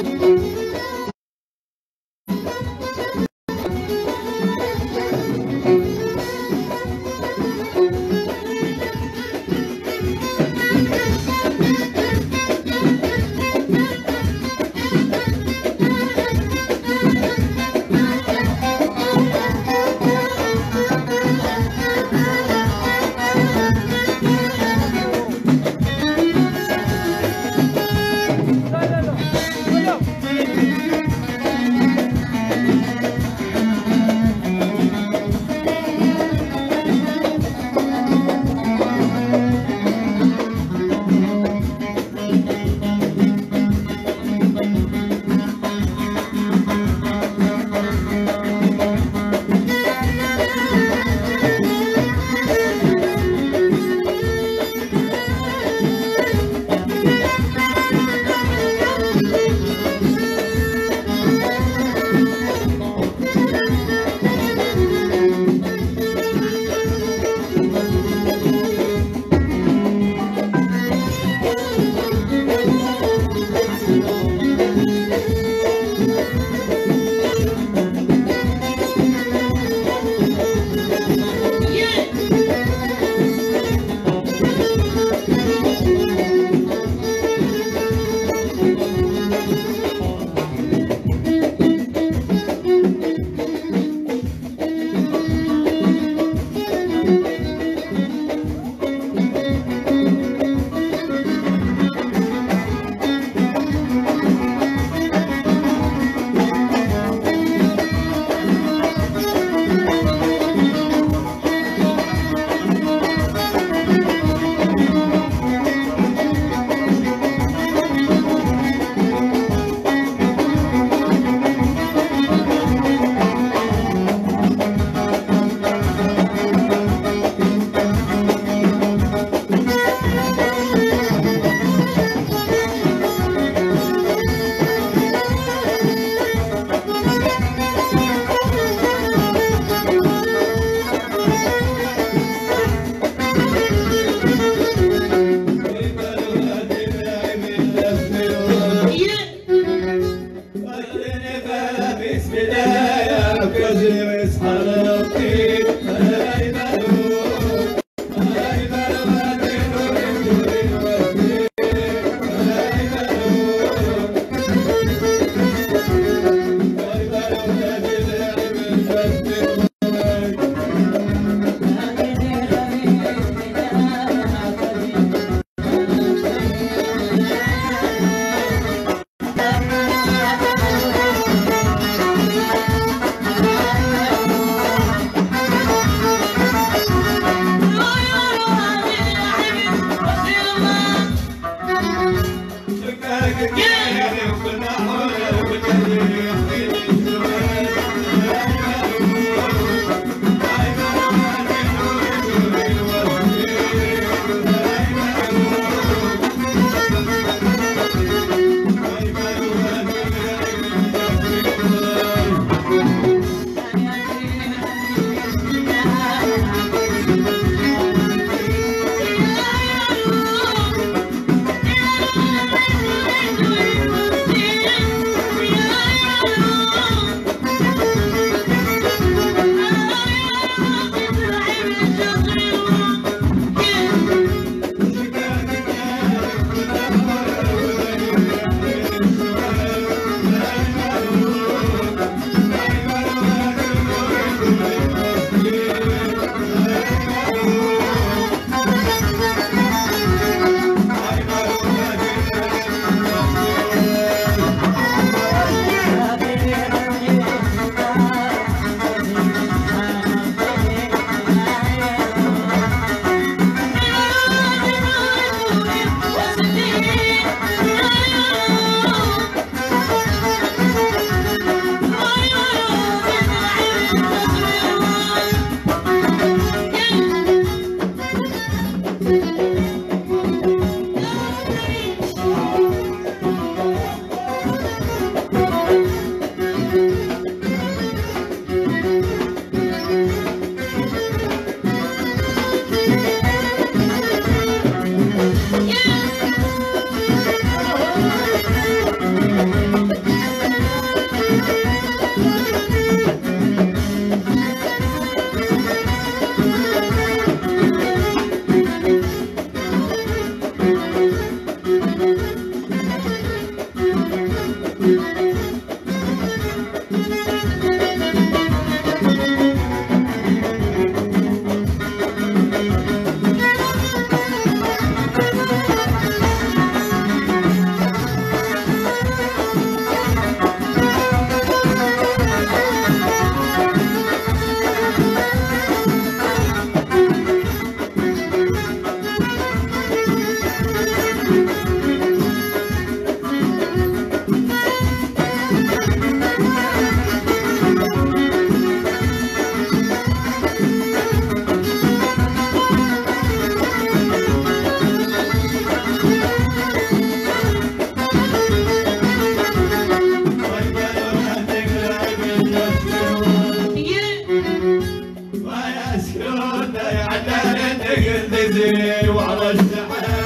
Música brasileiro Yeah. قد وعلى الشعر